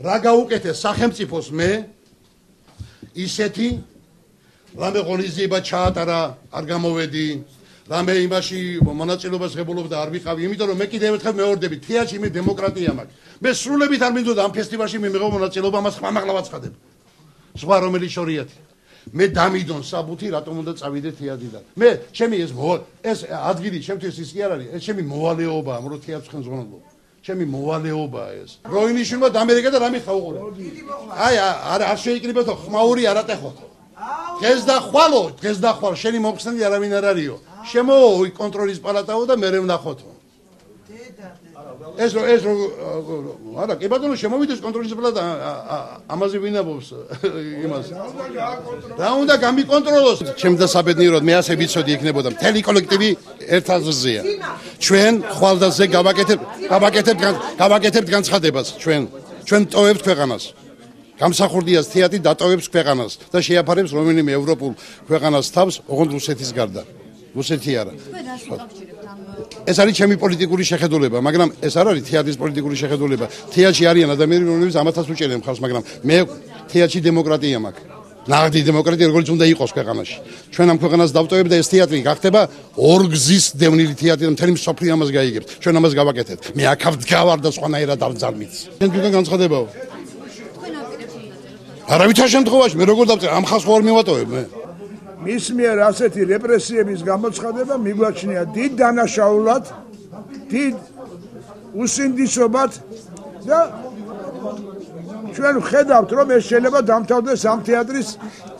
რა გაუკეთეს სახელმწიფოს მე? ისეთი რამე ღონისძიება ჩაატარა არ გამოვედი. რამე იმაში მონაწილეობას ღებულობდა არ ვიყავი იმიტომ რომ მე კიდევ ერთხელ მეორდები თეატრში მე დემოკრატია მაქვს. მე სრულებით არ მინდოდა ამ ფესტივალში მე მიღო მონაწილეობა მას ხმამაღლა ვაცხადებ სხვა რომელიც შორიათი. მე დამიდონ საბუთი რატომ უნდა წავიდე თეატრიდან? მე ჩემი ეს ეს ადგილი ჩემთვის ის კი არ არის ეს ჩემი მოვალეობაა რომ თეატრს ხელმძღვანელობ ჩემი მოვალეობაა ეს. როინიშვილმა ამერიკა და რამე ხაუყურე აი არ არ შეიკრიბეთო ხმაური არატეხო დღეს და ხვალო დღეს და ხვალ შენი მომხსნელი არავინ არ არისო. შემოო კონტროლის პალატაო და მე რემნახოთო ეს რო ეს რო არა კი ბატონო შემოვიდეს კონტროლის პალატა ამაზე ვინაბობს იმას. რა უნდა გამიკონტროლოს? ჩემ და საბედნიეროდ მე ასე ვიცოდი იქნებოდა მთელი კოლექტივი ერთ აზრზეა ჩვენ ხვალდაზე გავაკეთებ გავაკეთებ გავაკეთებ განცხადებას ჩვენ ჩვენ ტოვებთ ქვეყანას გამსახურდიას თეატრი დატოვებს ქვეყანას და შეაფარებს რომელიმე ევროპულ ქვეყანას თავს ოღონდ რუსეთის გარდა რუსეთი არა. ეს არის ჩემი პოლიტიკური შეხედულება, მაგრამ ეს არ არის თეატრის პოლიტიკური შეხედულება. თეატრში არიან ადამიანები, რომლებიც ამათაც უჭერენ ხალხს, მაგრამ მე თეატრში დემოკრატია მაქვს. ნაღდი დემოკრატია როგორც უნდა იყოს ქვეყანაში. ჩვენ ამ ქვეყანას დავტოვებ და ეს თეატრი გახდება ორგზის დევნილი თეატრი და მთელი მსოფლიო ამას გაიგებს. ჩვენ ამას გავაკეთეთ. მე აქ ვდგავარ და სხვანაირად დავძარმით. ჩვენ თქვენ განცხადებაო. არავითარ შემთხვევაში მე როგორ დავწერე ამ ხალხს ხوار მივატოვებ მე. მის მიერ ასეთი რეპრესიების გამოცხადება მიგვაჩნია დიდ დანაშაულად, დიდ უსინდისობად და ჩვენ ვხედავთ, რომ ეს შეიძლება დამთავრდეს ამ თეატრის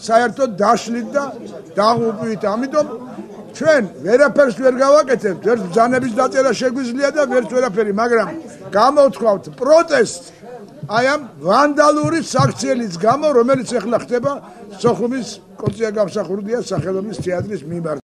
საერთოდ დაშლით და დაღუპვით. ამიტომ ჩვენ ვერაფერს ვერ გავაკეთებთ, ერთ ბრძანების დაწერა შეგვიძლია და ვერც ვერაფერი, მაგრამ გამოვთქვავთ პროტესტს აი ამ ვანდალური საქციელის გამო, რომელიც ახლა ხდება სოხუმის კონცია გამსახურდია სახელობის თეატრის მიმართ